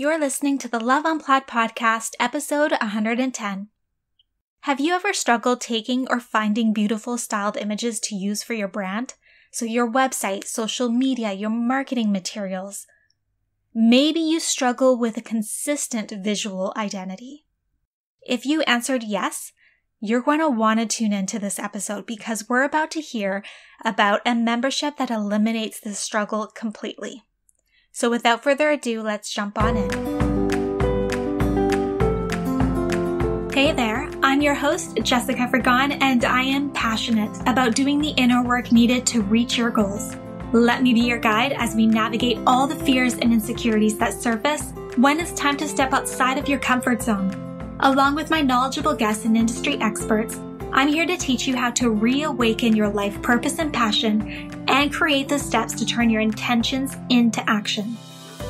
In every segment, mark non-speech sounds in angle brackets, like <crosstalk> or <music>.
You're listening to the Love Unplugged podcast, episode 110. Have you ever struggled taking or finding beautiful styled images to use for your brand? So, your website, social media, your marketing materials. Maybe you struggle with a consistent visual identity. If you answered yes, you're going to want to tune into this episode because we're about to hear about a membership that eliminates this struggle completely. So without further ado, let's jump on in. Hey there, I'm your host, Jessica Frigon, and I am passionate about doing the inner work needed to reach your goals. Let me be your guide as we navigate all the fears and insecurities that surface when it's time to step outside of your comfort zone. Along with my knowledgeable guests and industry experts, I'm here to teach you how to reawaken your life purpose and passion and create the steps to turn your intentions into action.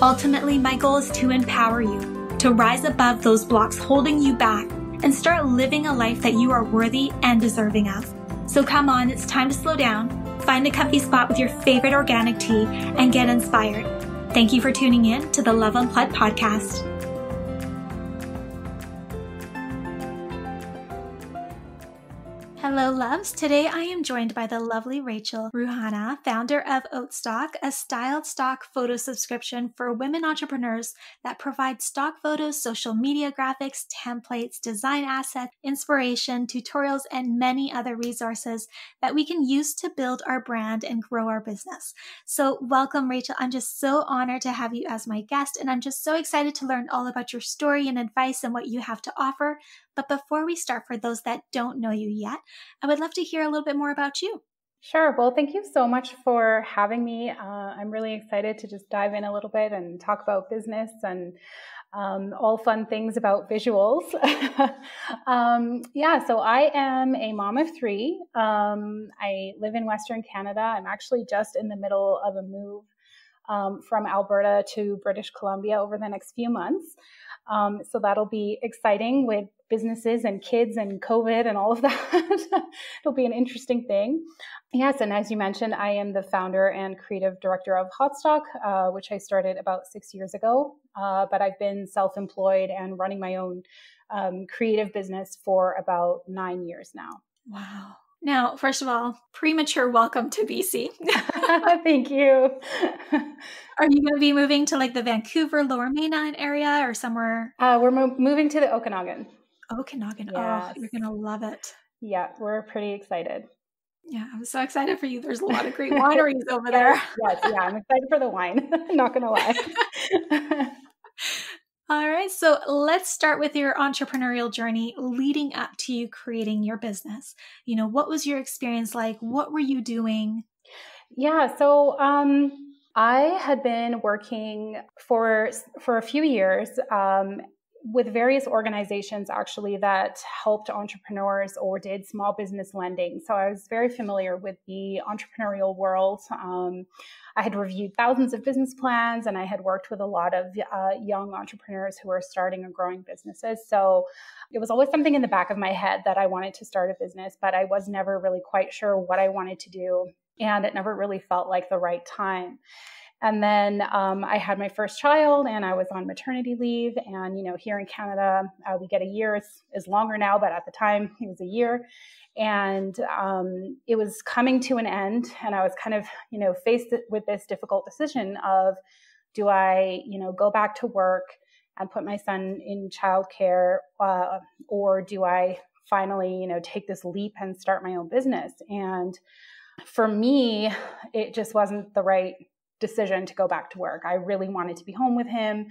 Ultimately, my goal is to empower you to rise above those blocks holding you back and start living a life that you are worthy and deserving of. So come on, it's time to slow down, find a comfy spot with your favorite organic tea, and get inspired. Thank you for tuning in to the Love Unplugged podcast. Hello, loves. Today I am joined by the lovely Rachel Ruhana, founder of Haute Stock, a styled stock photo subscription for women entrepreneurs that provide stock photos, social media graphics, templates, design assets, inspiration, tutorials, and many other resources that we can use to build our brand and grow our business. So, welcome, Rachel. I'm just so honored to have you as my guest, and I'm just so excited to learn all about your story and advice and what you have to offer. But before we start, for those that don't know you yet, I would love to hear a little bit more about you. Sure. Well, thank you so much for having me. Uh, I'm really excited to just dive in a little bit and talk about business and um, all fun things about visuals. <laughs> um, yeah, so I am a mom of three. Um, I live in Western Canada. I'm actually just in the middle of a move um, from Alberta to British Columbia over the next few months. Um, so that'll be exciting with businesses and kids and COVID and all of that. <laughs> It'll be an interesting thing. Yes, and as you mentioned, I am the founder and creative director of Haute Stock, uh, which I started about six years ago. Uh, but I've been self employed and running my own um, creative business for about nine years now. Wow. Now, first of all, premature welcome to BC. <laughs> <laughs> Thank you. Are you going to be moving to like the Vancouver, Lower Mainland area or somewhere? Uh, we're mo- moving to the Okanagan. Okanagan. Yes. Oh, you're going to love it. Yeah, we're pretty excited. Yeah, I'm so excited for you. There's a lot of great <laughs> wineries over there. yes, yeah, I'm excited for the wine. Not going to lie. All right, so let's start with your entrepreneurial journey leading up to you creating your business. You know, what was your experience like? What were you doing? Yeah, so um, I had been working for for a few years um, with various organizations actually that helped entrepreneurs or did small business lending. So I was very familiar with the entrepreneurial world. Um, I had reviewed thousands of business plans and I had worked with a lot of uh, young entrepreneurs who were starting and growing businesses. So it was always something in the back of my head that I wanted to start a business, but I was never really quite sure what I wanted to do. And it never really felt like the right time. And then um, I had my first child and I was on maternity leave. And, you know, here in Canada, uh, we get a year. It's, it's, longer now, but at the time it was a year. And um, it was coming to an end. And I was kind of, you know, faced with this difficult decision of do I, you know, go back to work and put my son in childcare uh, or do I finally, you know, take this leap and start my own business? And for me, it just wasn't the right decision to go back to work. I really wanted to be home with him.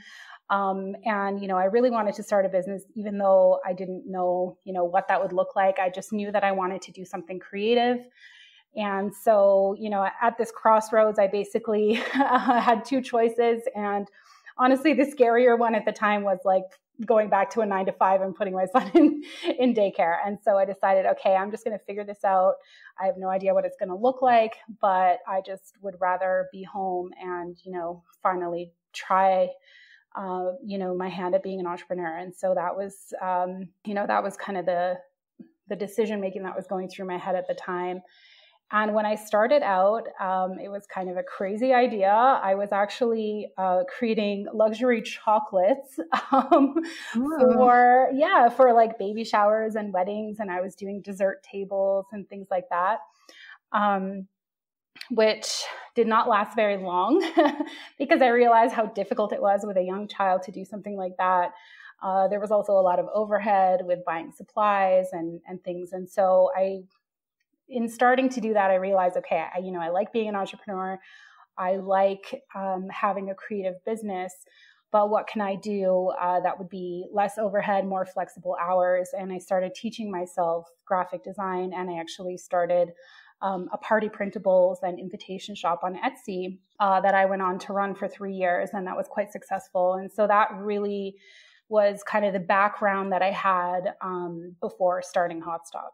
Um, and, you know, I really wanted to start a business, even though I didn't know, you know, what that would look like. I just knew that I wanted to do something creative. And so, you know, at this crossroads, I basically <laughs> had two choices. And honestly, the scarier one at the time was like going back to a nine to five and putting my son <laughs> in, in daycare. And so I decided, okay, I'm just going to figure this out. I have no idea what it's going to look like, but I just would rather be home and, you know, finally try, uh, you know, my hand at being an entrepreneur. And so that was, um, you know, that was kind of the, the decision making that was going through my head at the time. And when I started out, um, it was kind of a crazy idea. I was actually uh, creating luxury chocolates <laughs> um, for, yeah, for like baby showers and weddings. And I was doing dessert tables and things like that, um, which did not last very long <laughs> because I realized how difficult it was with a young child to do something like that. Uh, there was also a lot of overhead with buying supplies and, and things. And so I in starting to do that, I realized, okay, I, you know, I like being an entrepreneur. I like um, having a creative business, but what can I do uh, that would be less overhead, more flexible hours? And I started teaching myself graphic design, and I actually started um, a party printables and invitation shop on Etsy uh, that I went on to run for three years, and that was quite successful. And so that really was kind of the background that I had um, before starting Haute Stock.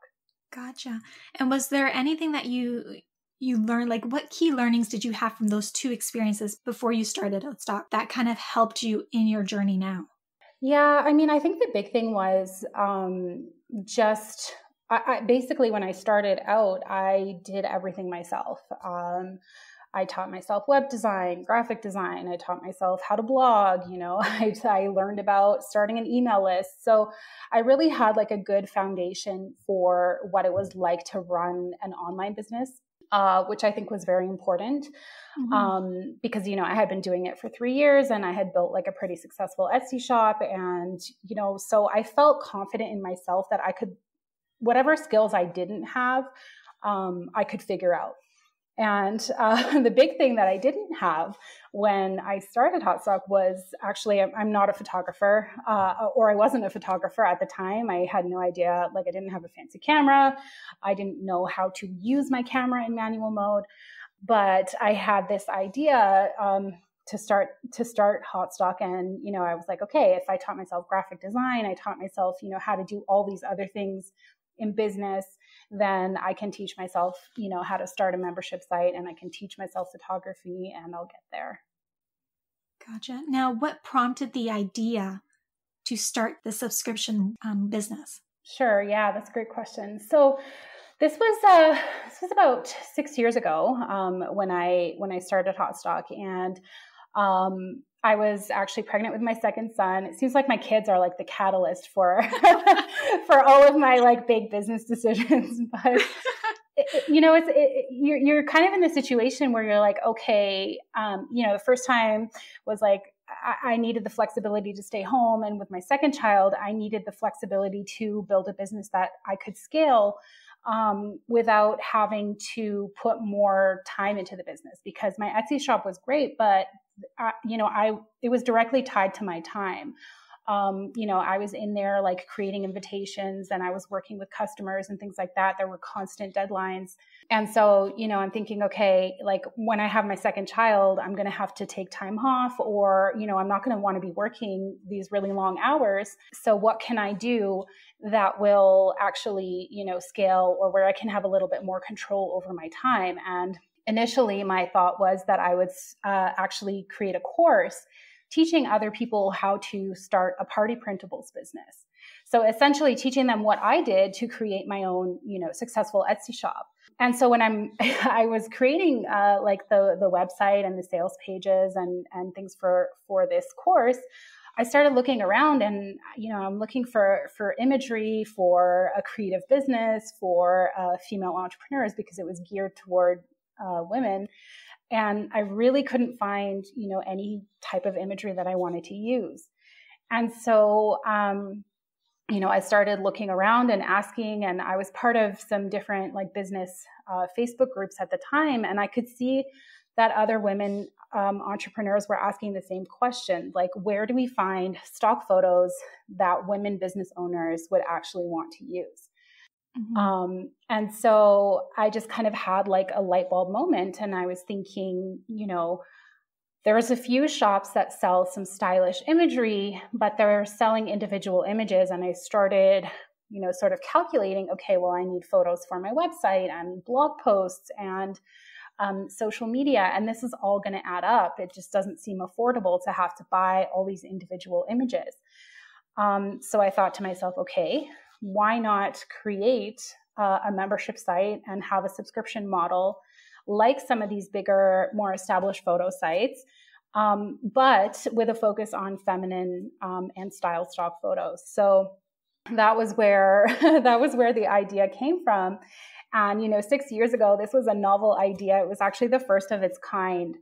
Gotcha. And was there anything that you you learned like what key learnings did you have from those two experiences before you started Haute Stock that kind of helped you in your journey now? Yeah, I mean, I think the big thing was um, just I, I, basically when I started out, I did everything myself. Um, I taught myself web design, graphic design. I taught myself how to blog. You know, <laughs> I, I learned about starting an email list. So I really had like a good foundation for what it was like to run an online business, uh, which I think was very important. Mm-hmm. Um, because you know I had been doing it for three years and I had built like a pretty successful Etsy shop, and you know, so I felt confident in myself that I could, whatever skills I didn't have, um, I could figure out. And uh, <laughs> the big thing that I didn't have when I started Haute Stock was actually I'm not a photographer, uh, or I wasn't a photographer at the time. I had no idea, like I didn't have a fancy camera. I didn't know how to use my camera in manual mode, but I had this idea um, to start to start Haute Stock, and you know I was like, okay, if I taught myself graphic design, I taught myself, you know, how to do all these other things in business then I can teach myself, you know, how to start a membership site and I can teach myself photography and I'll get there. Gotcha. Now, what prompted the idea to start the subscription um, business? Sure. Yeah, that's a great question. So, this was uh, this was about six years ago um, when I when I started Haute Stock, and um, I was actually pregnant with my second son. It seems like my kids are like the catalyst for <laughs> for all of my like big business decisions. <laughs> But <laughs> it, you know, it's it, you're you're kind of in the situation where you're like, okay, um, you know, the first time was like I, I needed the flexibility to stay home, and with my second child, I needed the flexibility to build a business that I could scale. Um, without having to put more time into the business because my Etsy shop was great, but You know, I it was directly tied to my time. Um, you know, I was in there like creating invitations and I was working with customers and things like that. There were constant deadlines. And so, you know, I'm thinking, okay, like when I have my second child, I'm going to have to take time off or, you know, I'm not going to want to be working these really long hours. So, what can I do that will actually, you know, scale or where I can have a little bit more control over my time? And initially my thought was that I would uh, actually create a course teaching other people how to start a party printables business. So essentially teaching them what I did to create my own, you know, successful Etsy shop. And so when I'm, <laughs> I was creating uh, like the the website and the sales pages and and things for for this course, I started looking around and you know I'm looking for for imagery for a creative business for uh, female entrepreneurs because it was geared toward uh, women. And i really couldn't find you know any type of imagery that i wanted to use. And so um, you know i started looking around and asking and i was part of some different like business uh, facebook groups at the time. And i could see that other women um, entrepreneurs were asking the same question like where do we find stock photos that women business owners would actually want to use Mm-hmm. Um, and so I just kind of had like a light bulb moment, and I was thinking, you know, there's a few shops that sell some stylish imagery, but they're selling individual images. And I started, you know, sort of calculating, okay, well, I need photos for my website and blog posts and um, social media, and this is all going to add up. It just doesn't seem affordable to have to buy all these individual images. Um, so I thought to myself, okay, why not create uh, a membership site and have a subscription model like some of these bigger, more established photo sites, um, but with a focus on feminine um, and style stock photos. So that was where <laughs> that was where the idea came from. And you know, six years ago, this was a novel idea. It was actually the first of its kind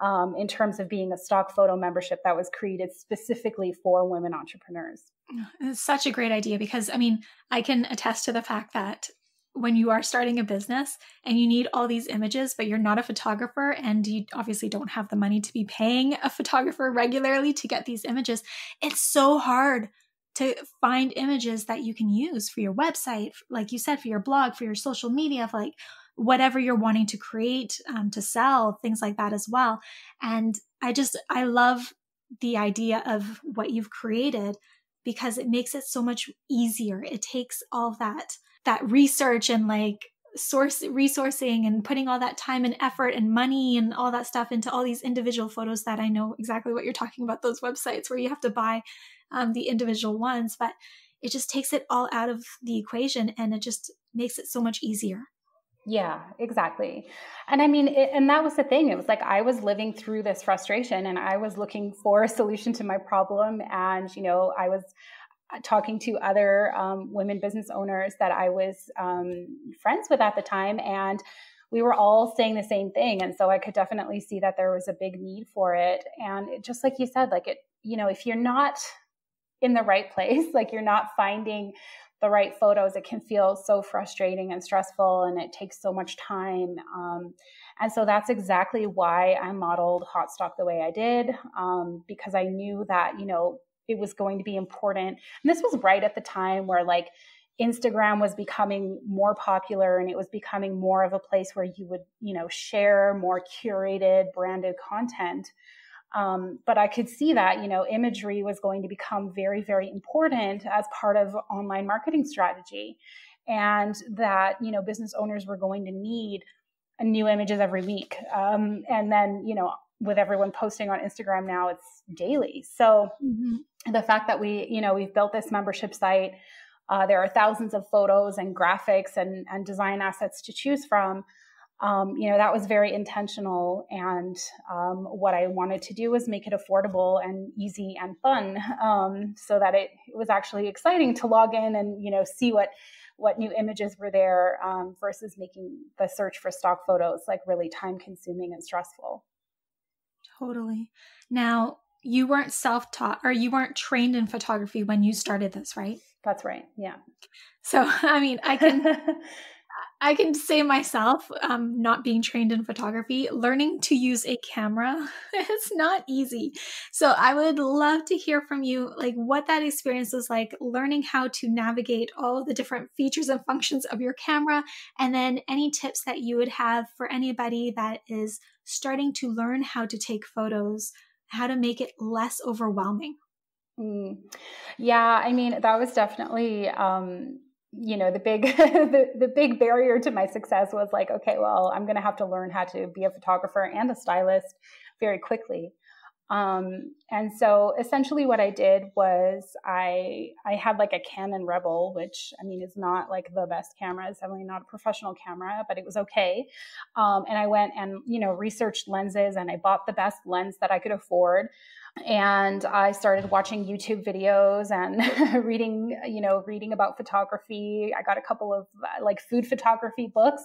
um, in terms of being a stock photo membership that was created specifically for women entrepreneurs. It's such a great idea because I mean, I can attest to the fact that when you are starting a business and you need all these images, but you're not a photographer and you obviously don't have the money to be paying a photographer regularly to get these images, it's so hard to find images that you can use for your website, like you said, for your blog, for your social media, like whatever you're wanting to create um, to sell, things like that as well. And I just, I love the idea of what you've created because it makes it so much easier. It takes all that that research and like source resourcing and putting all that time and effort and money and all that stuff into all these individual photos that I know exactly what you're talking about those websites where you have to buy um, the individual ones but it just takes it all out of the equation and it just makes it so much easier yeah, exactly. And I mean, it, and that was the thing. It was like I was living through this frustration and I was looking for a <laughs> solution to my problem. And, you know, I was uh, talking to other um, women business owners that I was um, friends with at the time, and we were all saying the same thing. And so I could definitely see that there was a big need for it. And it, just like you said, like it, you know, if you're not in the right <laughs> place, like you're not finding the right photos, it can feel so frustrating and stressful, and it takes so much time. Um, and so that's exactly why I modeled Haute Stock the way I did, um, because I knew that, you know, it was going to be important. And this was right at the time where like Instagram was becoming more popular and it was becoming more of a place where you would, you know, share more curated, branded content. Um, but I could see that, you know, imagery was going to become very, very important as part of online marketing strategy. And that, you know, business owners were going to need new images every week. Um, and then, you know, with everyone posting on Instagram now, it's daily. So mm-hmm. the fact that we, you know, we've built this membership site, uh, there are thousands of photos and graphics and, and design assets to choose from. Um, you know, that was very intentional. And um, what I wanted to do was make it affordable and easy and fun um, so that it, it, was actually exciting to log in and, you know, see what what new images were there um, versus making the search for stock photos like really time consuming and stressful. Totally. Now, you weren't self taught or you weren't trained in photography when you started this, right? That's right. Yeah. So, <laughs> I mean, I can. <laughs> I can say myself, um, not being trained in photography, learning to use a camera, <laughs> it's not easy. So I would love to hear from you, like what that experience was like, learning how to navigate all the different features and functions of your camera, and then any tips that you would have for anybody that is starting to learn how to take photos, how to make it less overwhelming. Mm. Yeah, I mean that was definitely um, you know the big <laughs> the, the big barrier to my success was like okay well i'm going to have to learn how to be a photographer and a stylist very quickly. Um, and so essentially what i did was i i had like a canon rebel which i mean is not like the best camera. It's definitely not a professional camera but it was okay. Um, and i went and you know researched lenses and i bought the best lens that i could afford and I started watching YouTube videos and <laughs> reading, you know, reading about photography. I got a couple of uh, like food photography books,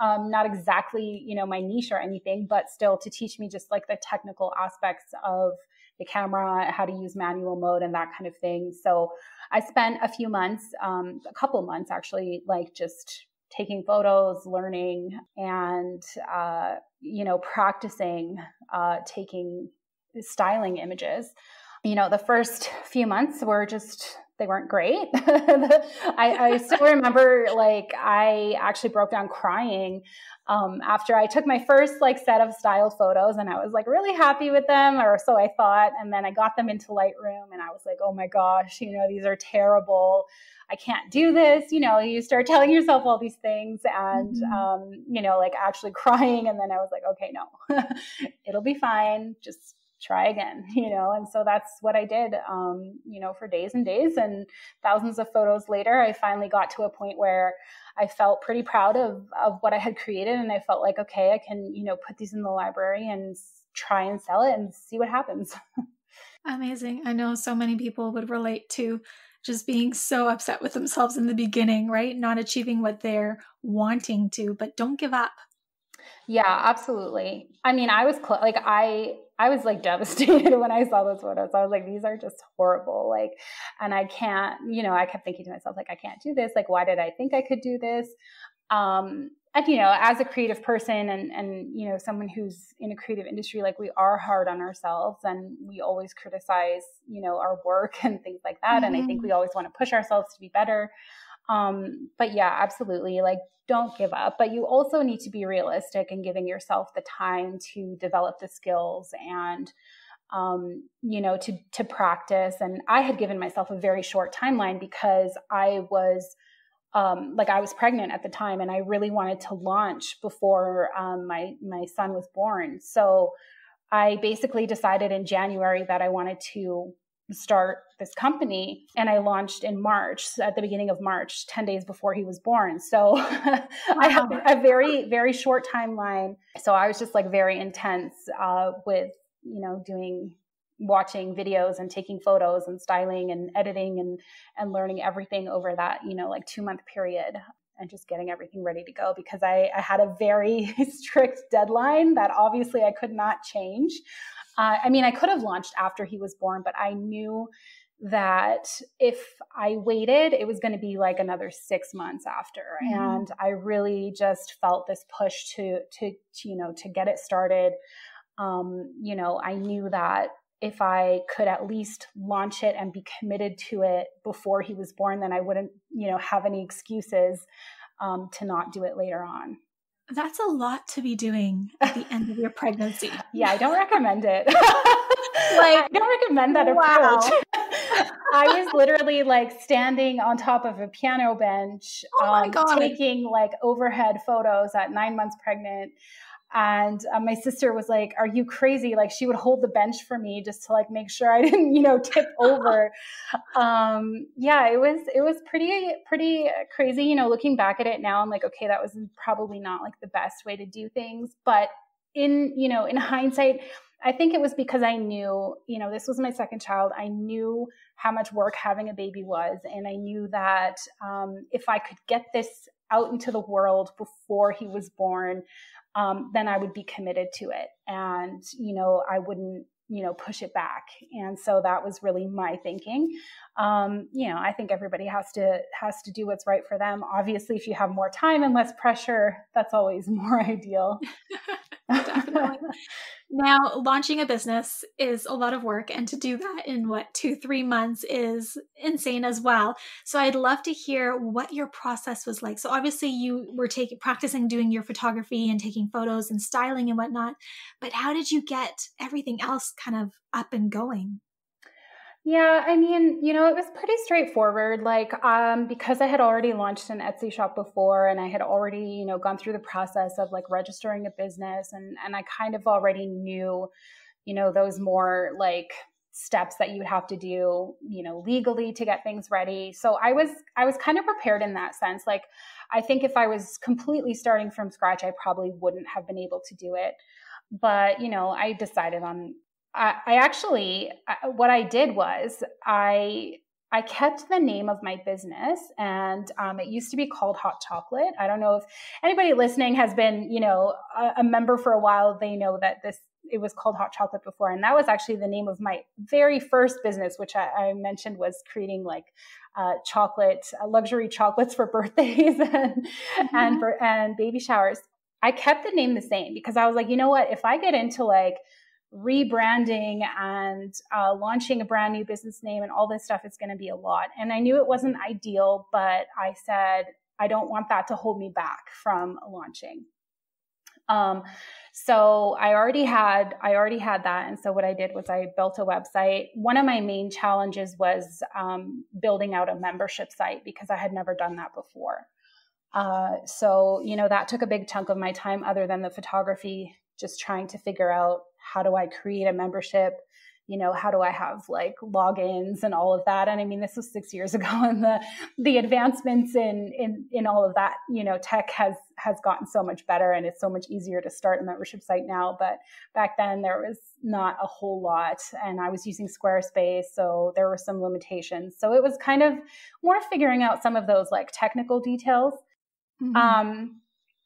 um, not exactly, you know, my niche or anything, but still to teach me just like the technical aspects of the camera, how to use manual mode, and that kind of thing. So I spent a few months, um, a couple months actually, like just taking photos, learning, and uh, you know, practicing uh, taking styling images. You know, the first few months were just they weren't great. <laughs> I, I, still remember like I actually broke down crying um, after I took my first like set of styled photos and I was like really happy with them or so I thought. And then I got them into Lightroom and I was like, oh my gosh, you know, these are terrible. I can't do this. You know, you start telling yourself all these things and, mm-hmm. um, you know, like actually <laughs> crying. And then I was like, okay, no, <laughs> it'll be fine. Just try again, <laughs> you know? And so that's what I did, um, you know, for days and days. And thousands of photos later, I finally got to a point where I felt pretty proud of, of what I had created. And I felt like, okay, I can, you know, put these in the library and try and sell it and see what happens. <laughs> Amazing. I know so many people would relate to just being so upset with themselves in the beginning, right? Not achieving what they're wanting to, but don't give up. Yeah, absolutely. I mean, I was cl- like, I, I was like devastated <laughs> when I saw those photos. I was like, these are just horrible. Like, and I can't, you know, I kept thinking to myself, like, I can't do this. Like, why did I think I could do this? Um, and you know, as a creative person and and you know, someone who's in a creative industry, like we are hard on ourselves and we always criticize, you know, our work <laughs> and things like that. Mm-hmm. And I think mm-hmm. we always want to push ourselves to be better. Um, but yeah, absolutely. Like, don't give up. But you also need to be realistic and giving yourself the time to develop the skills and, um, you know, to to practice. And I had given myself a very short timeline because I was. Um, like I was pregnant at the time, and I really wanted to launch before um, my my son was born. So I basically decided in January that I wanted to start this company and i launched in march at the beginning of march 10 days before he was born. So <laughs> i have a very very short timeline. So i was just like very intense uh, with you know doing watching videos and taking photos and styling and editing and and learning everything over that you know like two month period and just getting everything ready to go because I, I had a very <laughs> strict deadline that obviously I could not change. Uh, I mean, I could have launched after he was born, but I knew that if I waited, it was going to be like another six months after. Mm-hmm. And I really just felt this push to, to, to, you know, to get it started. Um, you know, I knew that if I could at least launch it and be committed to it before he was born, then I wouldn't, you know, have any excuses um, to not do it later on. That's a lot to be doing at the end of your <laughs> pregnancy. yeah, I don't recommend it. <laughs> like, I don't recommend that wow. approach. <laughs> I was literally like standing on top of a piano bench, oh um, taking like overhead photos at nine months pregnant. And uh, my sister was like, "Are you crazy?" Like she would hold the bench for me just to like make sure I <laughs> didn't, you know, tip over. um, yeah, it was it was pretty pretty crazy. You know, looking back at it now, I'm like, okay, that was probably not like the best way to do things. But in you know, in <laughs> hindsight, I think it was because I knew, you know, this was my second child. I knew how much work having a baby was, and I knew that um, if I could get this out into the world before he was born, um, then I would be committed to it. And, you know, I wouldn't, you know, push it back. And so that was really my thinking. Um, you know, I think everybody has to has to do what's right for them. Obviously, if you have more time and less pressure, that's always <laughs> more ideal. <laughs> <laughs> Definitely. now, launching a business is a lot of work, and to do that in what two, three months is insane as well. So, I'd love to hear what your process was like. So, obviously, you were taking practicing doing your photography and taking photos and styling and whatnot, but how did you get everything else kind of up and going? Yeah, I mean, you know, it was pretty straightforward. Like, um, because I had already launched an Etsy shop before and I had already, you know, gone through the process of like registering a business and and I kind of already knew, you know, those more like steps that you would have to do, you know, legally to get things ready. So I was I was kind of prepared in that sense. Like I think if I was completely starting from scratch, I probably wouldn't have been able to do it but you know i decided on I, I actually, what I did was I I kept the name of my business, and um, it used to be called Hot Chocolate. I don't know if anybody listening has been, you know, a, a, member for a while. They know that this it was called Hot Chocolate before, and that was actually the name of my very first business, which I, I mentioned was creating like uh, chocolate, uh, luxury chocolates for <laughs> birthdays and mm-hmm. and for and baby showers. I kept the name the same because I was like, you know what, if I get into like rebranding and uh, launching a brand new business name and all this stuff is going to be a lot. And I knew it wasn't ideal, but I said, I don't want that to hold me back from launching. Um, so I already had I already had that, and so what I did was I built a website. One of my main challenges was um, building out a membership site because I had never done that before. Uh, so you know that took a big chunk of my time, other than the photography, just trying to figure out how do I create a membership? You know, how do I have like logins and all of that? And I mean, this was six years <laughs> ago, and the the advancements in in in all of that, you know, tech has has gotten so much better, and it's so much easier to start a membership site now. But back then, there was not a whole lot, and I was using Squarespace, so there were some limitations. So it was kind of more figuring out some of those like technical details. Mm-hmm. Um,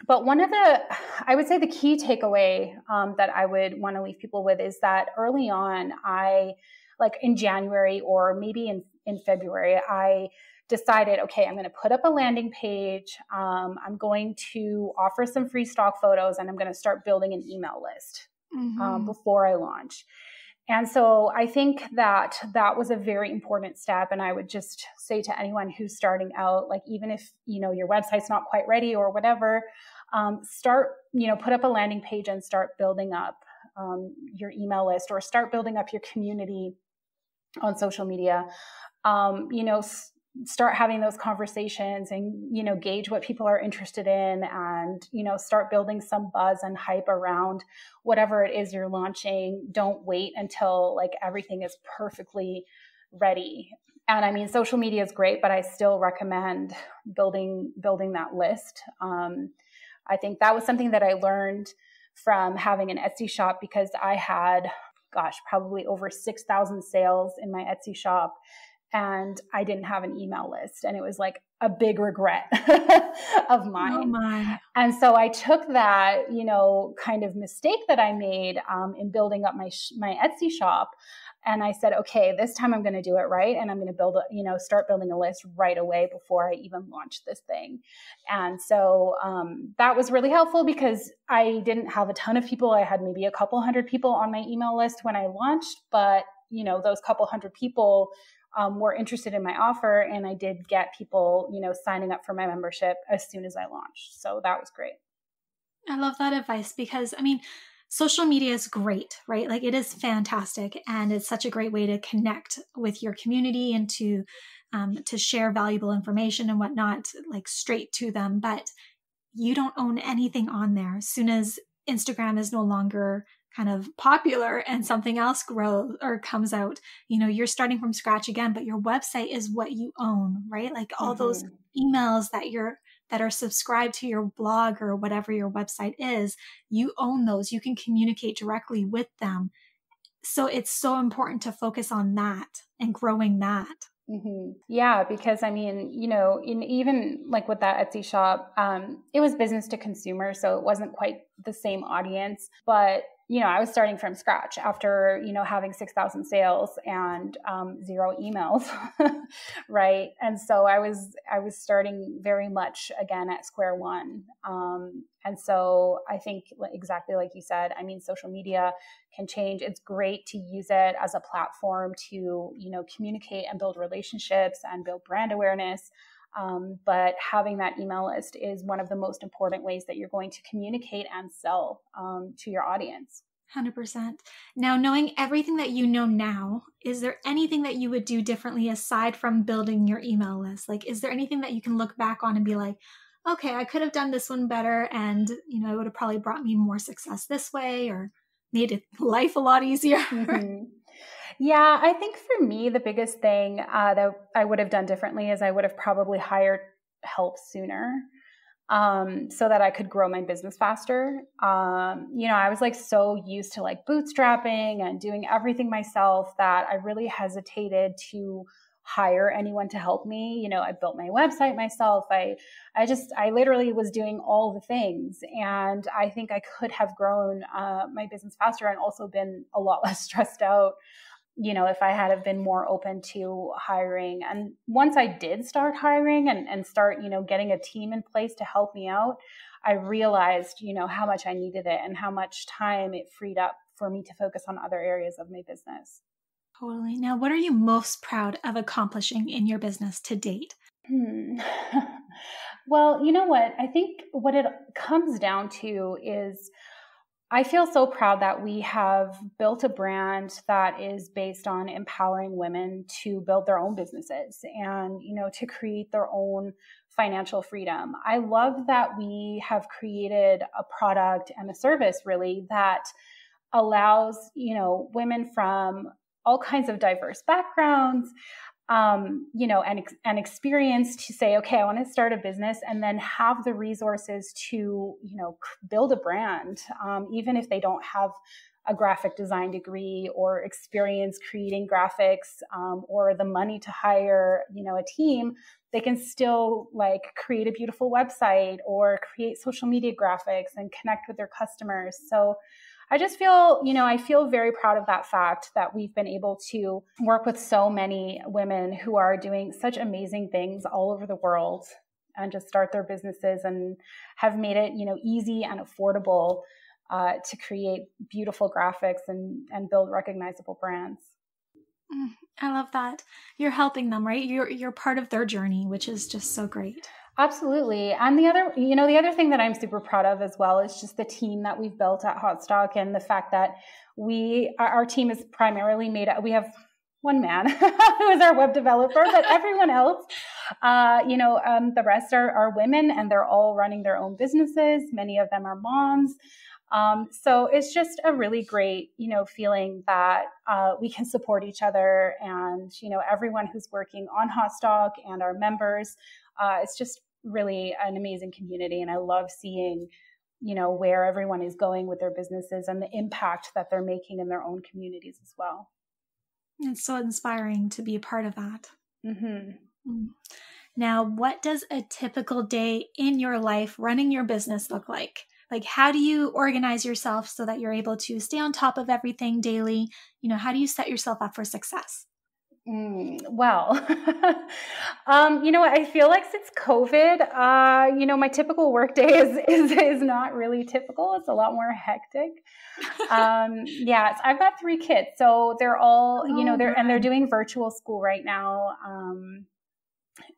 but one of the, I would say the key takeaway um, that I would want to leave people with is that early on, I, like in January or maybe in, in February, I decided, okay, I'm going to put up a landing page. Um, I'm going to offer some free stock photos and I'm going to start building an email list um, mm-hmm. um, before I launch. And so I think that that was a very important step. And I would just say to anyone who's starting out, like, even if, you know, your website's not quite ready or whatever, um, start, you know, put up a landing page and start building up um, your email list or start building up your community on social media. Um, you know, start having those conversations and you know gauge what people are interested in and you know start building some buzz and hype around whatever it is you're launching. Don't wait until like everything is perfectly ready. And i mean social media is great but i still recommend building building that list. Um, i think that was something that i learned from having an etsy shop because i had gosh probably over 6000 sales in my etsy shop and I didn't have an email list. And it was like a big regret <laughs> of oh mine. Oh. And so I took that, you know, kind of mistake that I made um, in building up my, sh- my Etsy shop. And I said, okay, this time I'm going to do it right. And I'm going to build, a, you know, start building a list right away before I even launch this thing. And so um, that was really helpful because I didn't have a ton of people. I had maybe a couple hundred people on my email list when I launched, but you know, those couple hundred people um, were interested in my offer and i did get people you know signing up for my membership as soon as i launched. So that was great. I love that advice because i mean social media is great right? Like it is fantastic and it's such a great way to connect with your community and to um, to share valuable information and whatnot like straight to them. But you don't own anything on there. As soon as instagram is no longer kind of popular and something else grows or comes out, you know, you're starting from scratch again, but your website is what you own, right? Like all mm-hmm. those emails that you're that are subscribed to your blog or whatever your website is, you own those. You can communicate directly with them. So it's so important to focus on that and growing that. Mm-hmm. Yeah, because I mean, you know, in even like with that Etsy shop, um, it was business to consumer, so it wasn't quite the same audience. But you know, I was starting from scratch after, you know, having 6,000 sales and um, zero emails, <laughs> right? And so I was, I was starting very much again at square one. Um, and so I think exactly like you said, I mean, social media can change. It's great to use it as a platform to, you know, communicate and build relationships and build brand awareness. Um, but having that email list is one of the most important ways that you're going to communicate and sell um, to your audience. 100%. Now, knowing everything that you know now, is there anything that you would do differently aside from building your email list? Like, is there anything that you can look back on and be like, okay, I could have done this one better and, you know, it would have probably brought me more success this way or made <laughs> life a lot easier? Mm-hmm. Yeah, I think for me, the biggest thing uh, that I would have done differently is I would have probably hired help sooner um, so that I could grow my business faster. Um, you know, I was like so used to like bootstrapping and doing everything myself that I really hesitated to hire anyone to help me. You know, I built my website myself. I I just I literally was doing all the things and I think I could have grown uh, my business faster and also been a lot <laughs> less stressed out you know, if I had have been more open to hiring. And once I did start hiring and, and start, you know, getting a team in place to help me out, I realized, you know, how much I needed it and how much time it freed up for me to focus on other areas of my business. Totally. Now, what are you most proud of accomplishing in your business to date? Hmm. <laughs> well, you know what? I think what it comes down to is I feel so proud that we have built a brand that is based on empowering women to build their own businesses and, you know, to create their own financial freedom. I love that we have created a product and a service really that allows, you know, women from all kinds of diverse backgrounds, um, you know, and, and experience to say, okay, I want to start a business and then have the resources to, you know, build a brand, um, even if they don't have a graphic design degree or experience creating graphics um, or the money to hire, you know, a team, they can still like create a beautiful website or create social media graphics and connect with their customers. So I just feel, you know, I feel very proud of that fact that we've been able to work with so many women who are doing such amazing things all over the world and just start their businesses and have made it, you know, easy and affordable uh, to create beautiful graphics and, and build recognizable brands. Mm, I love that. You're helping them, right? You're you're part of their journey, which is just so great. Absolutely. And the other, you know, the other thing that I'm super proud of as well is just the team that we've built at Haute Stock and the fact that we, our team is primarily made up, we have one man <laughs> who is our web developer, but <laughs> everyone else, uh, you know, um, the rest are, are women and they're all running their own businesses. Many of them are moms. Um, so it's just a really great, you know, feeling that uh, we can support each other and, you know, everyone who's working on Haute Stock and our members. Uh, it's just really an amazing community. And I love seeing, you know, where everyone is going with their businesses and the impact that they're making in their own communities as well. It's so inspiring to be a part of that. Mm-hmm. Mm. Now, what does a typical day in your life running your business look like? Like, how do you organize yourself so that you're able to stay on top of everything daily? You know, how do you set yourself up for success? Mm, well, <laughs> um, you know, I feel like since COVID, uh, you know, my typical workday is, <laughs> is is not really typical. It's a lot more hectic. Um, <laughs> yeah, I've got three kids, so they're all, oh, you know, they're and they're doing virtual school right now. Um,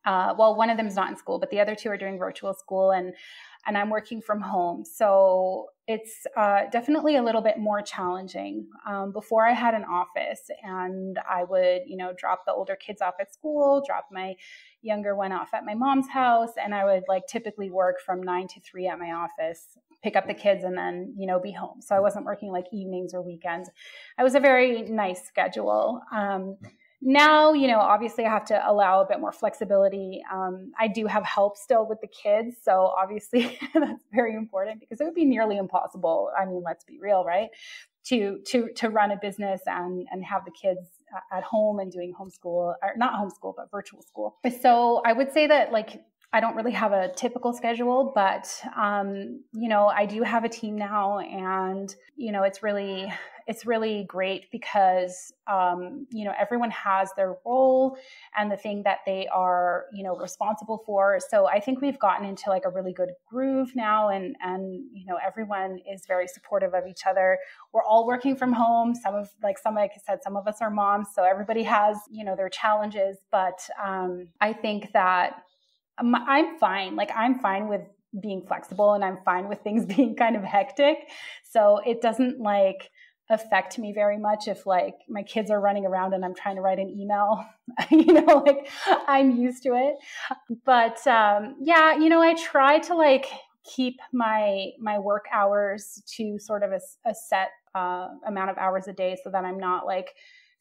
uh, well, one of them is not in school, but the other two are doing virtual school, and and I'm working from home. So it's uh, definitely a little bit more challenging. Um, before I had an office and I would, you know, drop the older kids off at school, drop my younger one off at my mom's house, and I would like typically work from nine to three at my office, pick up the kids, and then, you know, be home. So I wasn't working like evenings or weekends. It was a very nice schedule. Um, now you know obviously i have to allow a bit more flexibility. Um, i do have help still with the kids so obviously <laughs> that's very important because it would be nearly impossible i mean let's be real right to to to run a business and and have the kids at home and doing homeschool or not homeschool but virtual school. So i would say that like I don't really have a typical schedule, but um, you know, I do have a team now, and you know, it's really it's really great because um, you know everyone has their role and the thing that they are you know responsible for. So i think we've gotten into like a really good groove now and and you know everyone is very supportive of each other. We're all working from home. Some of like some like i said some of us are moms so everybody has you know their challenges. But um, i think that i'm fine like i'm fine with being flexible and i'm fine with things <laughs> being kind of hectic so it doesn't like affect me very much if like my kids are running around and I'm trying to write an email. <laughs> you know, like I'm used to it. But um, yeah, you know, I try to like keep my my work hours to sort of a, a set uh, amount of hours a day so that I'm not like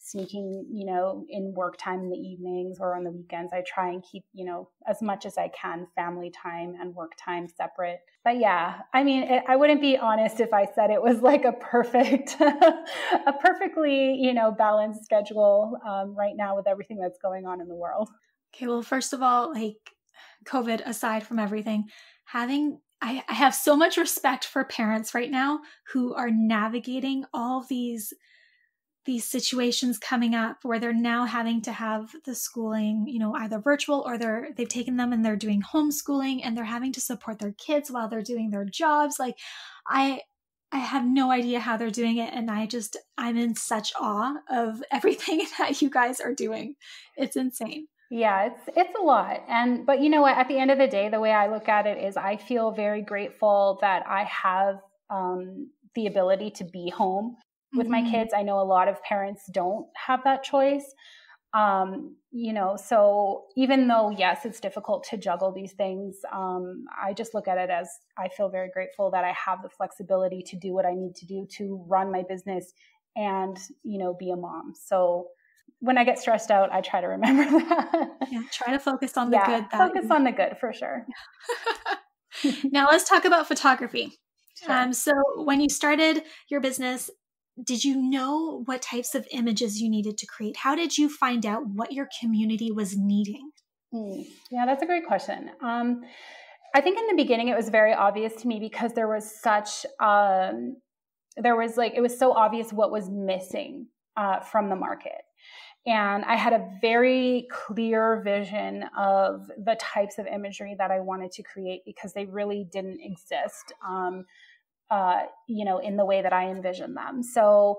sneaking, you know, in work time in the evenings or on the weekends. I try and keep, you know, as much as I can family time and work time separate. But yeah, I mean, it, I wouldn't be honest if I said it was like a perfect, <laughs> a perfectly, you know, balanced schedule um, right now with everything that's going on in the world. Okay, well, first of all, like COVID aside from everything, having I, I have so much respect for parents right now who are navigating all these these situations coming up where they're now having to have the schooling, you know, either virtual or they're they've taken them and they're doing homeschooling and they're having to support their kids while they're doing their jobs. Like I I have no idea how they're doing it and I just I'm in such awe of <laughs> everything that you guys are doing. It's insane. Yeah, it's it's a lot. And but you know what, at the end of the day, the way I look at it is I feel very grateful that I have um the ability to be home with mm-hmm. my kids. I know a lot of parents don't have that choice. Um, you know, so even though, yes, it's difficult to juggle these things, um, I just look at it as I feel very grateful that I have the flexibility to do what I need to do to run my business and, you know, be a mom. So when I get stressed out, I try to remember <laughs> that. Yeah, try to focus on the yeah, good. That focus on the good for sure. <laughs> now let's talk about photography. Sure. Um, so when you started your business, did you know what types of images you needed to create? How did you find out what your community was needing? Hmm. Yeah, that's a great question. Um, I think in the beginning it was very obvious to me because there was such, um, there was like, it was so obvious what was missing uh, from the market. And I had a very clear vision of the types of imagery that I wanted to create because they really didn't exist. Um, uh, you know, in the way that I envision them. So,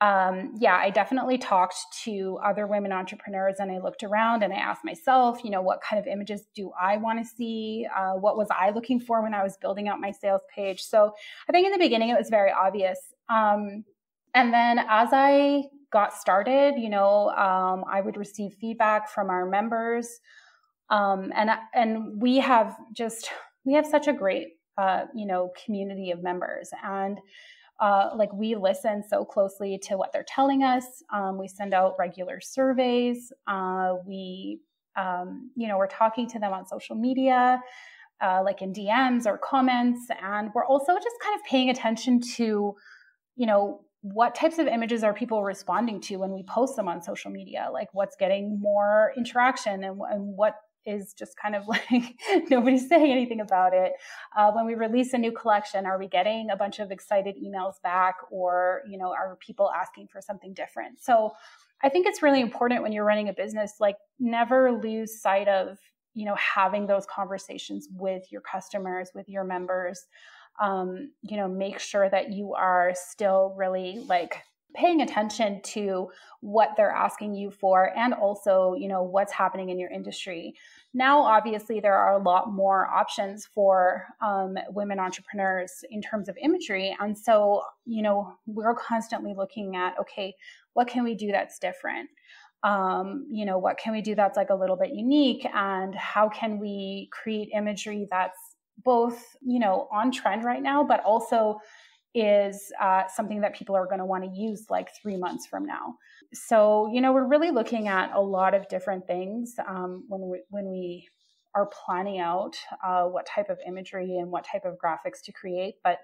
um, yeah, I definitely talked to other women entrepreneurs and I looked around and I asked myself, you know, what kind of images do I want to see? Uh, what was I looking for when I was building out my sales page? So I think in the beginning it was very obvious. Um, and then as I got started, you know, um, I would receive feedback from our members. Um, and, and we have just, we have such a great uh, you know community of members. And uh, like we listen so closely to what they're telling us. Um, we send out regular surveys. Uh, we um, you know we're talking to them on social media uh, like in dms or comments. And we're also just kind of paying attention to you know what types of images are people responding to when we post them on social media? Like what's getting more interaction and, and what is just kind of <laughs> like nobody's saying anything about it. Uh, when we release a new collection, are we getting a bunch of excited emails back, or you know, are people asking for something different? So, I think it's really important when you're running a business, like never lose sight of you know having those conversations with your customers, with your members. Um, you know, make sure that you are still really like paying attention to what they're asking you for and also you know what's happening in your industry. Now obviously there are a lot more options for um, women entrepreneurs in terms of imagery. And so you know we're constantly looking at okay what can we do that's different? Um, you know what can we do that's like a little bit unique? And how can we create imagery that's both you know on trend right now but also is uh, something that people are going to want to use like three months from now. So, you know, we're really looking at a lot of different things um, when we when we are planning out uh, what type of imagery and what type of graphics to create. But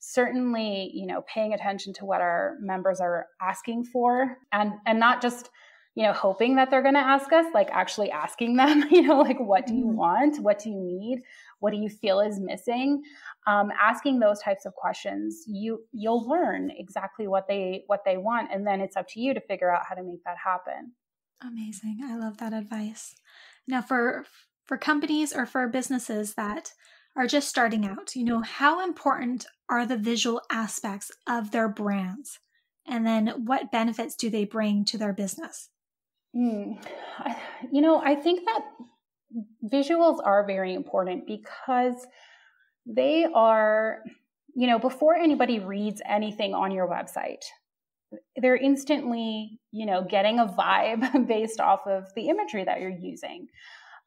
certainly, you know, paying attention to what our members are asking for, and and not just you know hoping that they're going to ask us like actually asking them <laughs> you know like what do you mm-hmm. want what do you need what do you feel is missing? Um, asking those types of questions you you'll learn exactly what they what they want and then it's up to you to figure out how to make that happen. Amazing. I love that advice. Now for for companies or for businesses that are just starting out you know how important are the visual aspects of their brands? And then what benefits do they bring to their business? Mm, you know i think that visuals are very important because they are, you know, before anybody reads anything on your website, they're instantly, you know, getting a vibe <laughs> based off of the imagery that you're using.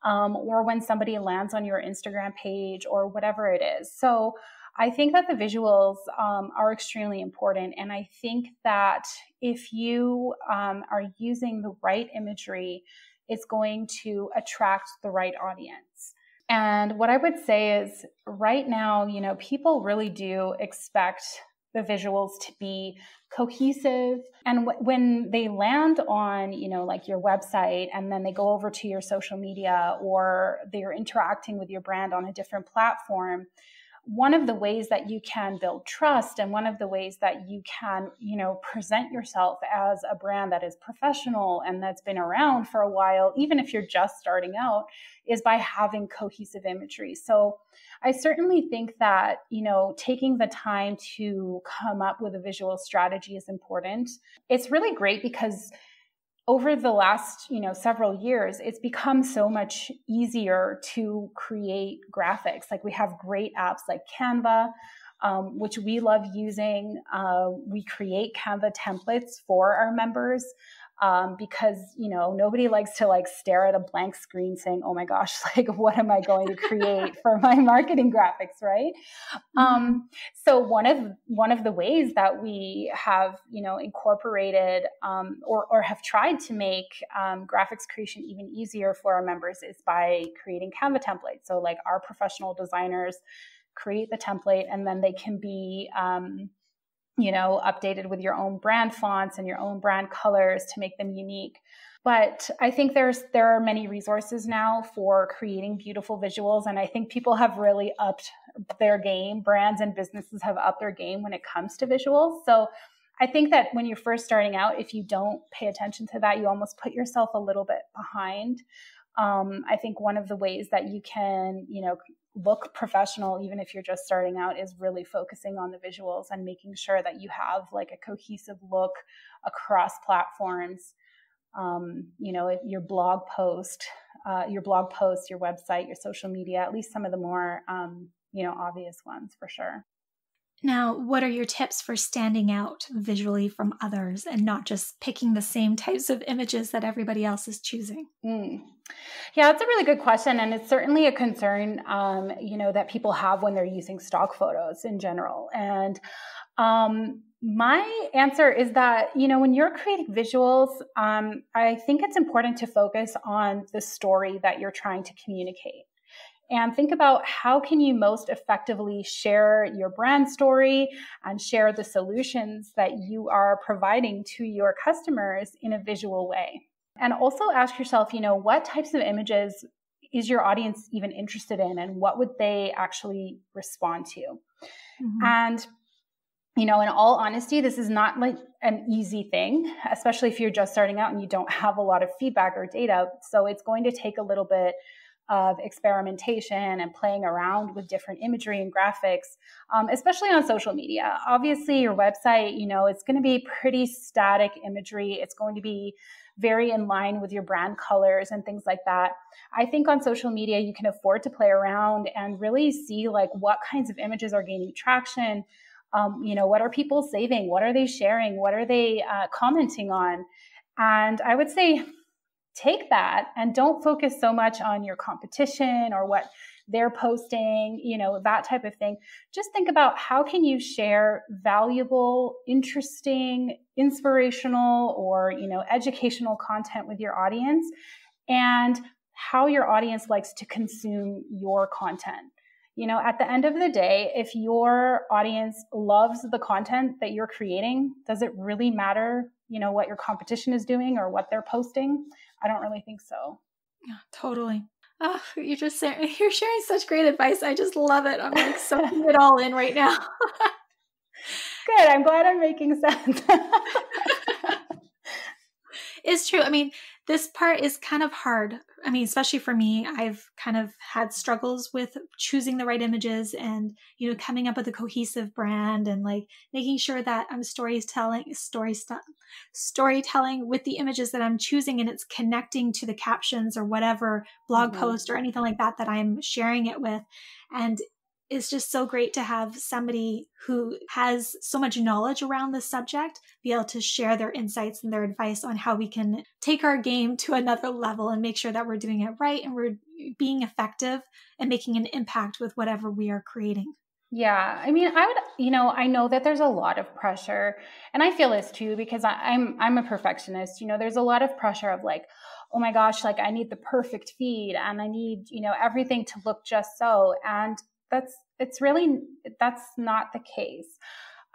Um, or when somebody lands on your Instagram page or whatever it is. So I think that the visuals um, are extremely important. And I think that if you um, are using the right imagery, it's going to attract the right audience. And what I would say is right now, you know, people really do expect the visuals to be cohesive. And w- when they land on, you know, like your website and then they go over to your social media or they're interacting with your brand on a different platform, one of the ways that you can build trust and one of the ways that you can you know present yourself as a brand that is professional and that's been around for a while even if you're just starting out is by having cohesive imagery. So i certainly think that you know taking the time to come up with a visual strategy is important. It's really great because over the last you know several years it's become so much easier to create graphics. Like we have great apps like canva um, which we love using. Uh, we create canva templates for our members um, because you know nobody likes to like stare at a blank screen saying oh my gosh <laughs> like what am i going to create for my <laughs> marketing graphics right mm-hmm. um, so one of one of the ways that we have you know incorporated um, or, or have tried to make um, graphics creation even easier for our members is by creating canva templates so like our professional designers create the template and then they can be um, you know, updated with your own brand fonts and your own brand colors to make them unique. But I think there's there are many resources now for creating beautiful visuals, and I think people have really upped their game. Brands and businesses have upped their game when it comes to visuals. So I think that when you're first starting out, if you don't pay attention to that, you almost put yourself a little bit behind. Um, I think one of the ways that you can, you know, look professional even if you're just starting out is really focusing on the visuals and making sure that you have like a cohesive look across platforms. Um, you know your blog post uh, your blog post your website your social media at least some of the more um, you know obvious ones for sure now, what are your tips for standing out visually from others and not just picking the same <laughs> types of images that everybody else is choosing? Mm. Yeah, that's a really good question, and it's certainly a concern, um, you know, that people have when they're using stock photos in general. And um, my answer is that you know when you're creating visuals, um, I think it's important to focus on the story that you're trying to communicate and think about how can you most effectively share your brand story and share the solutions that you are providing to your customers in a visual way? And also ask yourself you know what types of images is your audience even interested in and what would they actually respond to? Mm-hmm. and you know in all honesty this is not like an easy thing especially if you're just starting out and you don't have a lot of feedback or data. So it's going to take a little bit of experimentation and playing around with different imagery and graphics, um, especially on social media. Obviously, your website, you know, it's going to be pretty static imagery. It's going to be very in line with your brand colors and things like that. I think on social media, you can afford to play around and really see like what kinds of images are gaining traction. Um, you know, what are people saving? What are they sharing? What are they uh, commenting on? And I would say take that and don't focus so much on your competition or what they're posting, you know, that type of thing. Just think about how can you share valuable, interesting, inspirational or, you know, educational content with your audience and how your audience likes to consume your content. You know, at the end of the day, if your audience loves the content that you're creating, does it really matter, you know, what your competition is doing or what they're posting? I don't really think so. Yeah, totally. Oh, you're just <laughs> you're sharing such great advice. I just love it. I'm like soaking it all in right now. <laughs> Good. I'm glad I'm making sense. <laughs> it's true. I mean, this part is kind of hard. I mean, especially for me, I've kind of had struggles with choosing the right images and, you know, coming up with a cohesive brand and like making sure that I'm storytelling, story st- storytelling with the images that I'm choosing and it's connecting to the captions or whatever blog mm-hmm. post or anything like that that I'm sharing it with. And it's just so great to have somebody who has so much knowledge around the subject be able to share their insights and their advice on how we can take our game to another level and make sure that we're doing it right and we're being effective and making an impact with whatever we are creating. Yeah, I mean, I would, you know, I know that there's a lot of pressure, and I feel this too because I, I'm I'm a perfectionist. You know, there's a lot of pressure of like, oh my gosh, like I need the perfect feed and I need, you know, everything to look just so. And that's it's really that's not the case.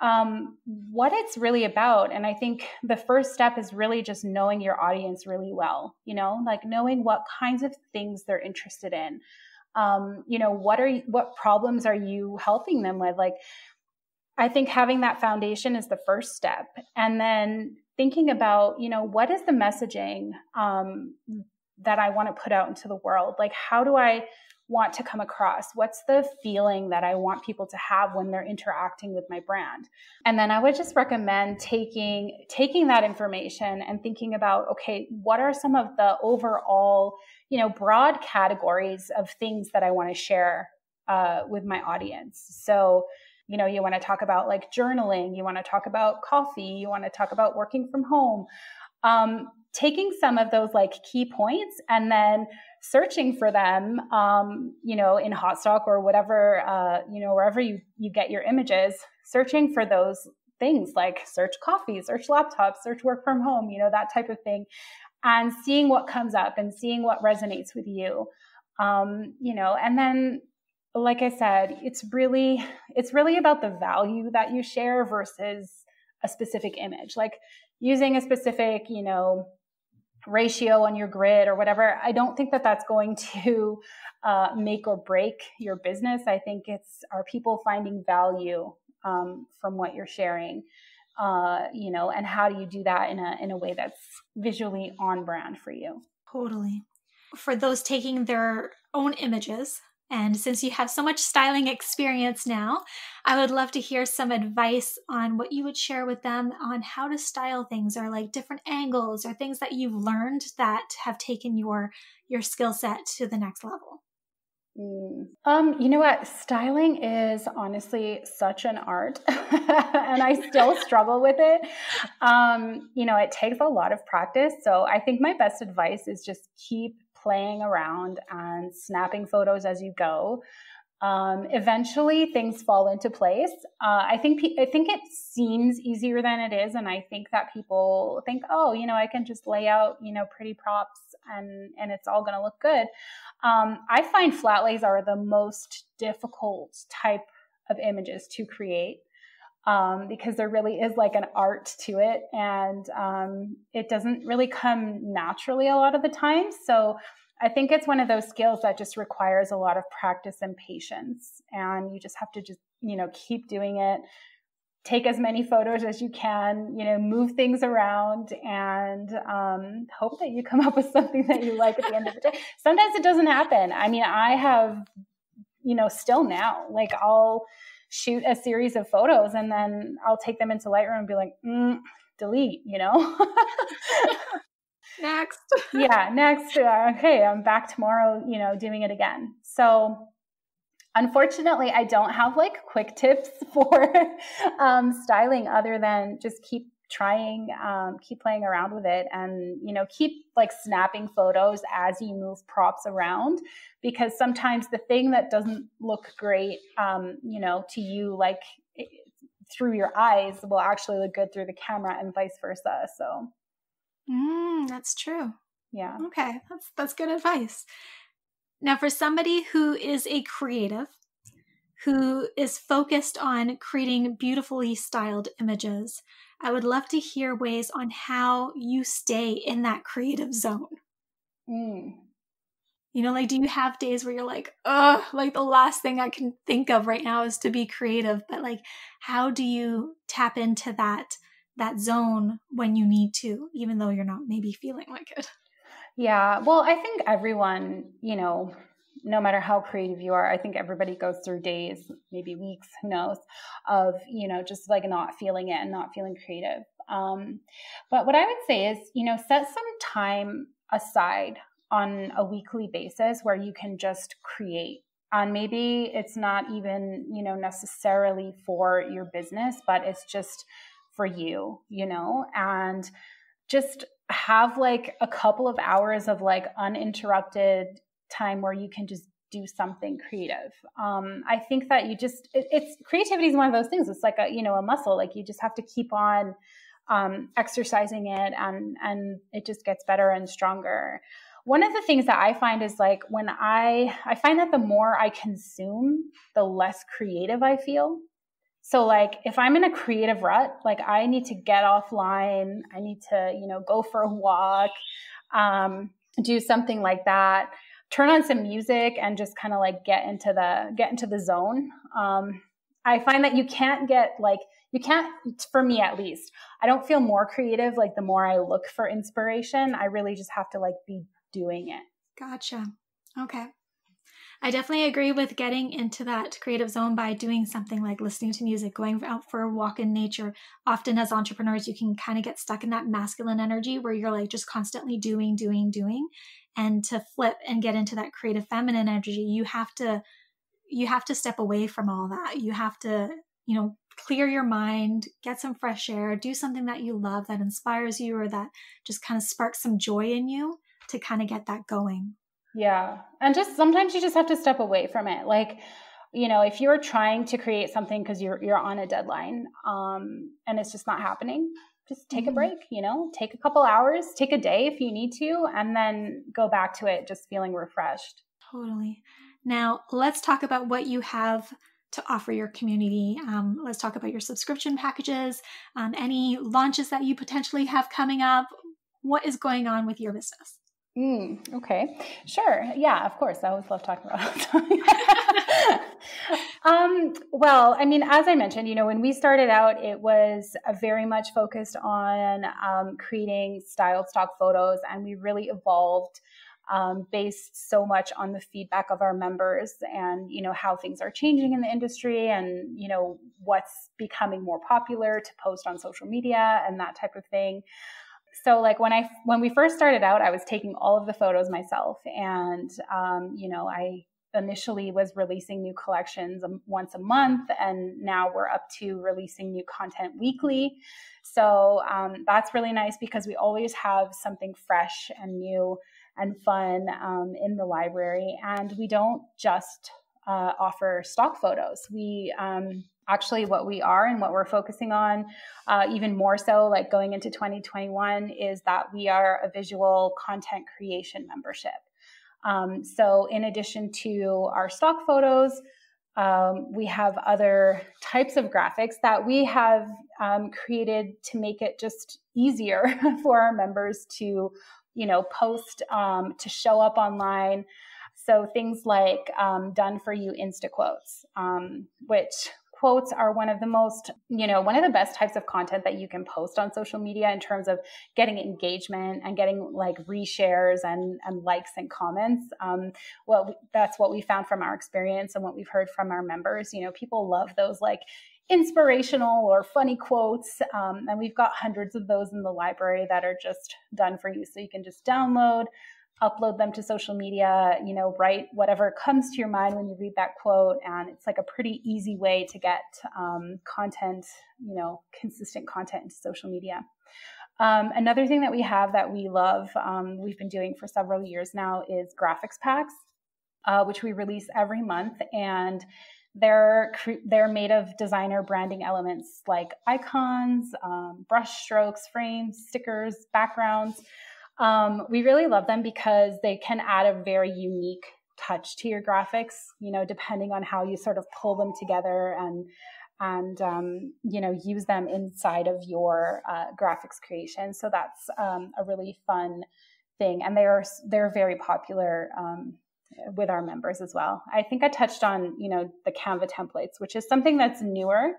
Um, what it's really about and i think the first step is really just knowing your audience really well you know like knowing what kinds of things they're interested in. Um, you know what are what problems are you helping them with? Like i think having that foundation is the first step. And then thinking about you know what is the messaging um, that i want to put out into the world? Like how do i want to come across? What's the feeling that I want people to have when they're interacting with my brand? And then I would just recommend taking taking that information and thinking about okay, what are some of the overall, you know, broad categories of things that I want to share uh, with my audience. So, you know, you want to talk about like journaling, you want to talk about coffee, you want to talk about working from home um, taking some of those like key points and then searching for them, um, you know, in Haute Stock or whatever, uh, you know, wherever you, you get your images, searching for those things like search coffee, search laptops, search work from home, you know, that type of thing, and seeing what comes up and seeing what resonates with you. Um, you know, and then like I said, it's really it's really about the value that you share versus a specific image. Like using a specific, you know, ratio on your grid or whatever, I don't think that that's going <laughs> to uh, make or break your business. I think it's are people finding value um, from what you're sharing, uh, you know, and how do you do that in a in a way that's visually on brand for you? Totally. For those taking their own images and since you have so much styling experience now, I would love to hear some advice on what you would share with them on how to style things or like different angles or things that you've learned that have taken your your skill set to the next level. Mm. Um, you know what? Styling is honestly such an art, <laughs> and I still <laughs> struggle with it. Um, you know, it takes a lot of practice. So I think my best advice is just keep playing around and snapping photos as you go. Um, eventually, things fall into place. Uh, I think pe- I think it seems easier than it is, and I think that people think, oh, you know, I can just lay out, you know, pretty props and and it's all going to look good. Um, I find flat lays are the most difficult type of images to create um, because there really is like an art to it and um, it doesn't really come naturally a lot of the time. So I think it's one of those skills that just requires a lot of practice and patience. And you just have to just, you know, keep doing it. Take as many photos as you can, you know, move things around and um, hope that you come <laughs> up with something that you like at the end of the day. Sometimes it doesn't happen. I mean, I have, you know, still now, like I'll, shoot a series of photos and then I'll take them into Lightroom and be like, mm, delete, you know? <laughs> next. <laughs> yeah, next. Uh, okay, I'm back tomorrow, you know, doing it again. So, unfortunately, I don't have like quick tips <laughs> for um, styling other than just keep trying um, keep playing around with it and you know keep like snapping photos as you move props around because sometimes the thing that doesn't look great um, you know to you like through your eyes will actually look good through the camera and vice versa so. Mm, that's true. Yeah. Okay that's that's good advice. Now for somebody who is a creative who is focused on creating beautifully styled images I would love to hear ways on how you stay in that creative zone. Mm. You know, like, do you have days where you're like, oh, like the last thing I can think of right now is to be creative? But like, how do you tap into that that zone when you need to, even though you're not maybe feeling like it? Yeah, well, I think everyone, you know, no matter how creative you are, I think everybody goes through days, maybe weeks, who knows, of, you know, just like not feeling it and not feeling creative. Um, but what I would say is, you know, set some time aside on a weekly basis where you can just create. And maybe it's not even, you know, necessarily for your business, but it's just for you, you know, and just have like a couple of hours of like uninterrupted time where you can just do something creative. Um, I think that you just it, it's creativity is one of those things. It's like a you know a muscle. Like you just have to keep on um, exercising it, and and it just gets better and stronger. One of the things that I find is like when I I find that the more I consume, the less creative I feel. So like if I'm in a creative rut, like I need to get offline. I need to you know go for a walk, um, do something like that turn on some music and just kind of like get into the get into the zone. Um, i find that you can't get like you can't for me at least i don't feel more creative like the more i look for inspiration. I really just have to like be doing it. Gotcha. Okay I definitely agree with getting into that creative zone by doing something like listening to music, going out for a walk in nature. Often, as entrepreneurs, you can kind of get stuck in that masculine energy where you're like just constantly doing, doing, doing and to flip and get into that creative feminine energy you have to you have to step away from all that you have to you know clear your mind, get some fresh air, do something that you love that inspires you or that just kind of sparks some joy in you to kind of get that going. Yeah. And just sometimes you just have to step away from it. Like, you know, if you're trying to create something because you're you're on a deadline, um, and it's just not happening, just take mm-hmm. a break, you know, take a couple hours, take a day if you need to, and then go back to it just feeling refreshed. Totally. Now, let's talk about what you have to offer your community. Um, let's talk about your subscription packages, um, any launches that you potentially have coming up. What is going on with your business? Mm, okay, sure. Yeah, of course. I always love talking about <laughs> um, well, I mean, as I mentioned, you know, when we started out, it was very much focused on um, creating styled stock photos, and we really evolved um, based so much on the feedback of our members and you know how things are changing in the industry and you know what's becoming more popular to post on social media and that type of thing so like when i when we first started out i was taking all of the photos myself and um, you know i initially was releasing new collections once a month and now we're up to releasing new content weekly so um, that's really nice because we always have something fresh and new and fun um, in the library. And we don't just uh, offer stock photos. We um, actually, what we are and what we're focusing on, uh, even more so, like going into 2021, is that we are a visual content creation membership. Um, so, in addition to our stock photos, um, we have other types of graphics that we have um, created to make it just easier <laughs> for our members to you know, post um, to show up online. So things like um, done for you Insta quotes, um, which quotes are one of the most, you know, one of the best types of content that you can post on social media in terms of getting engagement and getting like reshares and, and likes and comments. Um, well, that's what we found from our experience and what we've heard from our members. You know, people love those like inspirational or funny quotes. Um, and we've got hundreds of those in the library that are just done for you. So you can just download, upload them to social media, you know, write whatever comes to your mind when you read that quote. And it's like a pretty easy way to get um, content, you know, consistent content into social media. Um, another thing that we have that we love, um, we've been doing for several years now, is graphics packs, uh, which we release every month. And they're they're made of designer branding elements like icons, um, brush strokes, frames, stickers, backgrounds. Um, we really love them because they can add a very unique touch to your graphics. You know, depending on how you sort of pull them together and and um, you know use them inside of your uh, graphics creation. So that's um, a really fun thing, and they are they're very popular um, with our members as well. I think I touched on, you know, the Canva templates, which is something that's newer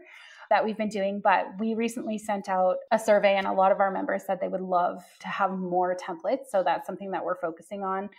that we've been doing, but we recently sent out a survey and a lot of our members said they would love to have more templates. So that's something that we're focusing on.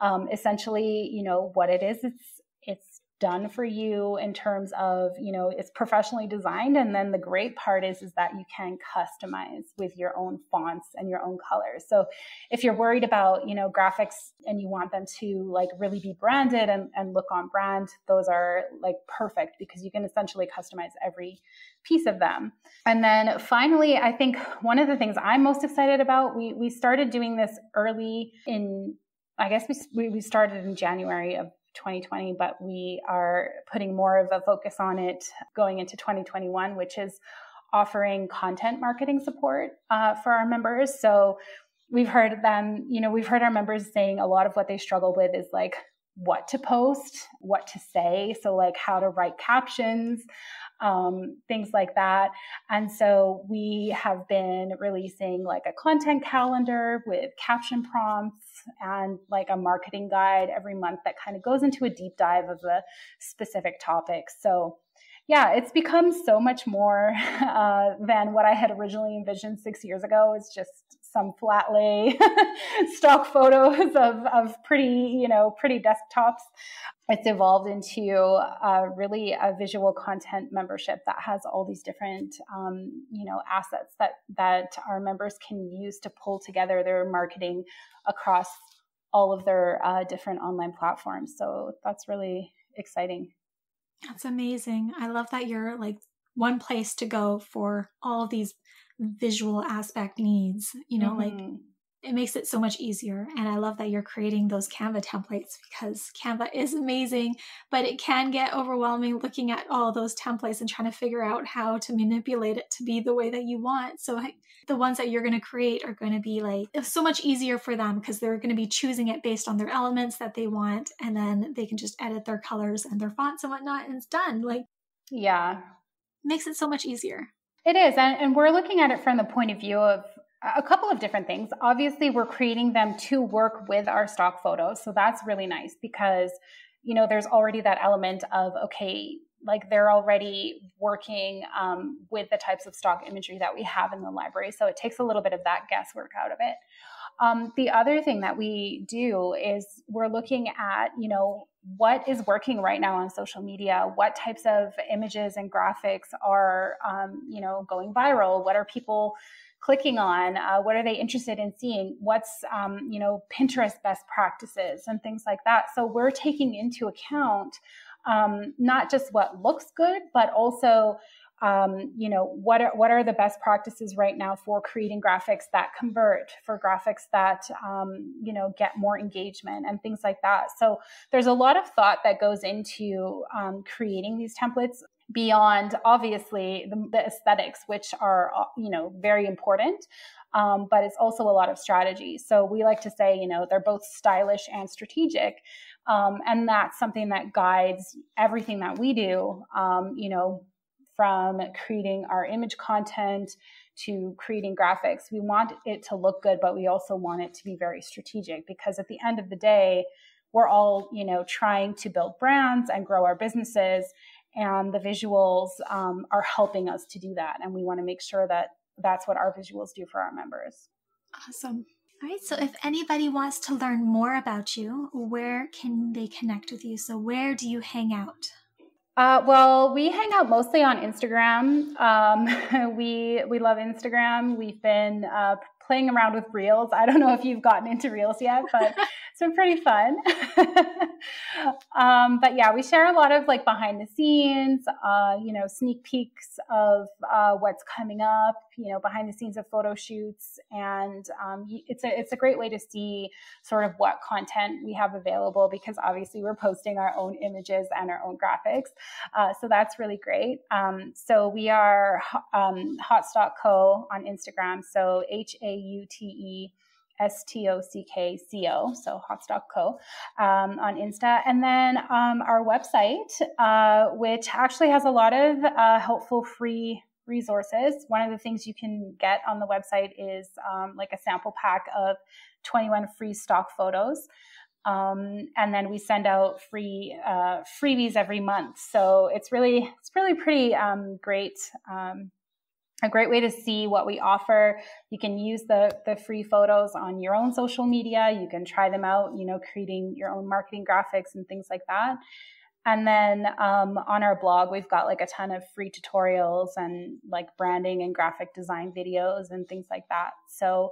Um, essentially, you know, what it is, it's it's done for you in terms of you know it's professionally designed. And then the great part is is that you can customize with your own fonts and your own colors. So if you're worried about you know graphics and you want them to like really be branded and, and look on brand those are like perfect because you can essentially customize every piece of them. And then finally i think one of the things i'm most excited about we we started doing this early in I guess we, we started in January of 2020, but we are putting more of a focus on it going into 2021, which is offering content marketing support uh, for our members. So we've heard them, you know, we've heard our members saying a lot of what they struggle with is like what to post, what to say. So, like how to write captions, um, things like that. And so we have been releasing like a content calendar with caption prompts and like a marketing guide every month that kind of goes into a deep dive of the specific topics. So yeah, it's become so much more <laughs> uh, than what I had originally envisioned six years ago. It's just some flat lay <laughs> stock photos of, of pretty, you know, pretty desktops. It's evolved into really a visual content membership that has all these different, um, you know, assets that that our members can use to pull together their marketing across all of their uh, different online platforms. So that's really exciting. That's amazing. I love that you're like one place to go for all these visual aspect needs, you know, mm-hmm. like it makes it so much easier. And I love that you're creating those Canva templates because Canva <laughs> is amazing, but it can get overwhelming looking at all those templates and trying to figure out how to manipulate it to be the way that you want. So I, the ones that you're going to create are going to be like so much easier for them because they're going to be choosing it based on their elements that they want. And then they can just edit their colors and their fonts and whatnot, and it's done. Like, yeah, makes it so much easier. It is. And, and we're looking at it from the point of view of a couple of different things. Obviously, we're creating them to work with our stock photos. So that's really nice because, you know, there's already that element of, okay, like they're already working um, with the types of stock imagery that we have in the library. So it takes a little bit of that guesswork out of it. Um, the other thing that we do is we're looking at, you know, what is working right now on social media? What types of images and graphics are um, you know going viral? What are people clicking on? Uh, what are they interested in seeing? What's um, you know pinterest best practices and things like that? So we're taking into account um, not just what looks good but also um, you know what are what are the best practices right now for creating graphics that convert for graphics that um, you know get more engagement and things like that? So there's a lot of thought that goes into um, creating these templates beyond obviously the, the, aesthetics which are uh, you know very important um, but it's also a lot of strategy. So we like to say you know they're both stylish and strategic um, and that's something that guides everything that we do um, you know from creating our image content to creating graphics. We want it to look good, but we also want it to be very strategic because at the end of the day, we're all, you know, trying to build brands and grow our businesses, and the visuals um, are helping us to do that. And we want to make sure that that's what our visuals do for our members. Awesome. All right. So, if anybody wants to learn more about you, where can they connect with you? So, where do you hang out? Uh, well, we hang out mostly on Instagram. Um, <laughs> we we love Instagram. We've been uh, playing around with reels. I don't know if you've gotten into reels yet, but <laughs> been pretty fun. <laughs> um, but yeah, we share a lot of like behind the scenes, uh, you know, sneak peeks of uh, what's coming up, you know, behind the scenes of photo shoots, and um, it's a it's a great way to see sort of what content we have available because obviously we're posting our own images and our own graphics, uh, so that's really great. Um, so we are um, Haute Stock Co on Instagram, so H A U T E S T O C K C O, so Haute Stock Co. Um, on Insta. And then um, our website, uh, which actually has a lot of uh, helpful free resources. One of the things you can get on the website is um, like a sample pack of 21 free stock photos. Um, and then we send out free uh, freebies every month. So it's really it's really pretty um, great um, a great way to see what we offer. You can use the, the free photos on your own social media. You can try them out, you know, creating your own marketing graphics and things like that. And then um, on our blog, we've got like a ton of free tutorials and like branding and graphic design videos and things like that. So,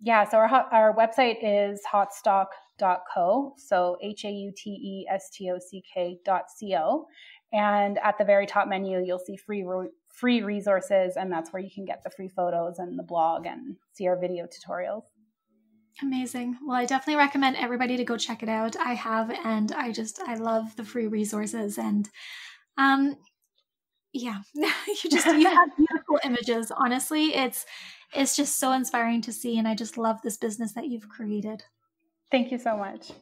yeah, so our, our website is hautestock.co. So H A U T E S T O C K dot C O. And at the very top menu, you'll see free free resources, and that's where you can get the free photos and the blog and see our video tutorials. Amazing. Well, I definitely recommend everybody to go check it out. I have, and I just I love the free resources, and um, yeah, <laughs> you just you have <laughs> beautiful images. Honestly, it's it's just so inspiring to see, and I just love this business that you've created. Thank you so much.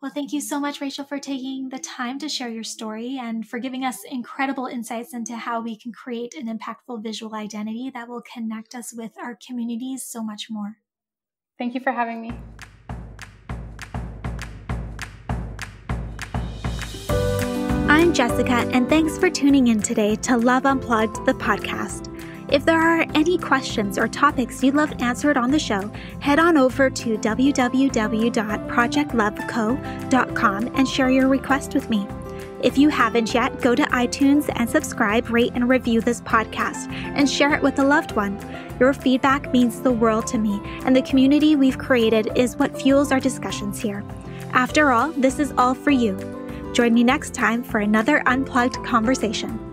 Well, thank you so much, Rachel, for taking the time to share your story and for giving us incredible insights into how we can create an impactful visual identity that will connect us with our communities so much more. Thank you for having me. I'm Jessica, and thanks for tuning in today to Love Unplugged, the podcast. If there are any questions or topics you'd love answered on the show, head on over to www.projectloveco.com and share your request with me. If you haven't yet, go to iTunes and subscribe, rate, and review this podcast and share it with a loved one. Your feedback means the world to me, and the community we've created is what fuels our discussions here. After all, this is all for you. Join me next time for another unplugged conversation.